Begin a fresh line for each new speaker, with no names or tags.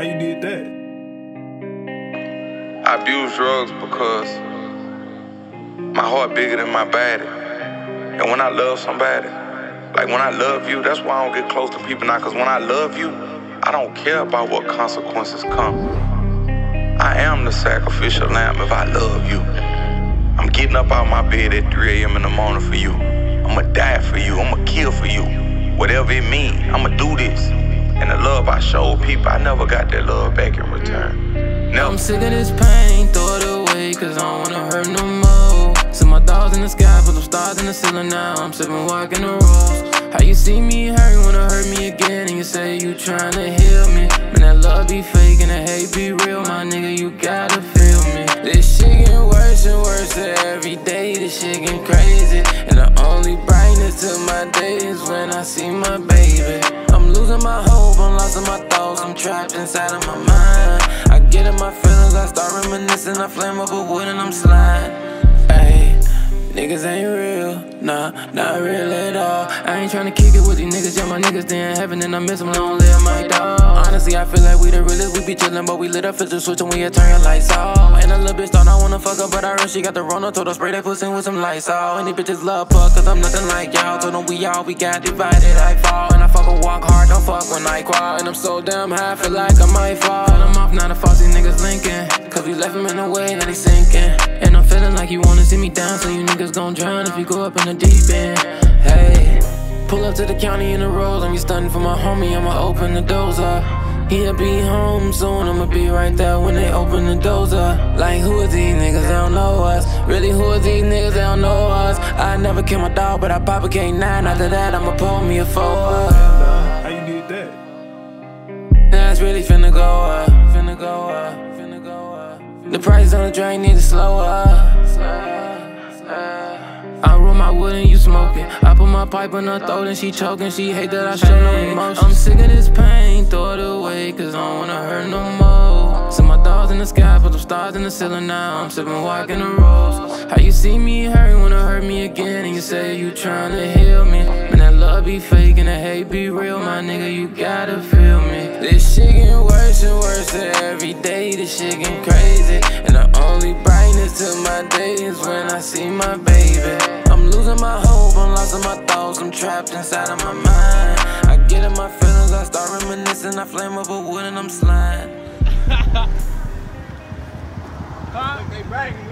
How you did that?
I abuse drugs because my heart bigger than my body. And when I love somebody, like when I love you, that's why I don't get close to people now. Cause when I love you, I don't care about what consequences come. I am the sacrificial lamb if I love you. I'm getting up out my bed at 3 a.m. in the morning for you. I'ma die for you. I'ma kill for you. Whatever it means, I'ma do this. And the love I showed people, I never got that love back in return. Never.
I'm sick of this pain, throw it away, cause I don't wanna hurt no more. See my dogs in the sky, put them stars in the ceiling now. I'm sipping, walking the road. How you see me hurt, wanna hurt me again, and you say you tryna heal me. Man, that love be fake and that hate be real, my nigga, you gotta feel me. This shit getting worse and worse every day, this shit getting crazy. And the only brightness to my day I'm trapped inside of my mind. I get in my feelings, I start reminiscing, I flame up a wood and I'm sliding. Ayy. Niggas ain't real, nah, not real at all. Ain't tryna kick it with these niggas, yeah, my niggas they in heaven and I miss them, long live my dog. Honestly, I feel like we the realest, we be chillin', but we lit up filter switch and we a turn your lights off. And a little bitch thought I wanna fuck her, but I heard she got the Rona, told her spray that pussy with some lights off. Any bitches love fuck, cause I'm nothing like y'all. Told them we all, we got divided, I fall. And I fuckin' walk hard, don't fuck when I crawl. And I'm so damn high, I feel like I might fall. Them off, now the false, these niggas linking. Cause we left them in the way, now they sinking. And I'm feeling like you wanna see me down, so you niggas gon' drown if you go up in the deep end. Hey, pull up to the county in the road, I'm stunning for my homie, I'ma open the doors up. He'll be home soon, I'ma be right there when they open the doors up. Like, who are these niggas? They don't know us. Really, who are these niggas? They don't know us. I never kill my dog, but I pop a K9. After that, I'ma pull me a forward.
How you did that?
That's really finna go up, finna go up, finna go up. The price on the drain need to slow up. I roll my wood and you smoking. I put my pipe in her throat and she choking. She hate that I show no emotion. I'm sick of this pain, throw it away, cause I don't wanna hurt no more. See my dogs in the sky, put them stars in the ceiling now. I'm sipping, walking the roads. How you see me hurt, wanna hurt me again, and you say you tryna heal me. Man, that love be fake and that hate be real, my nigga, you gotta feel me. This shit getting worse and worse every day, this shit getting crazy. And the only brightness to my day is when I see my baby. Losing my hope, I'm lost in my thoughts, I'm trapped inside of my mind. I get in my feelings, I start reminiscing, I flame up a wood and I'm sliding.
Huh? They bragging.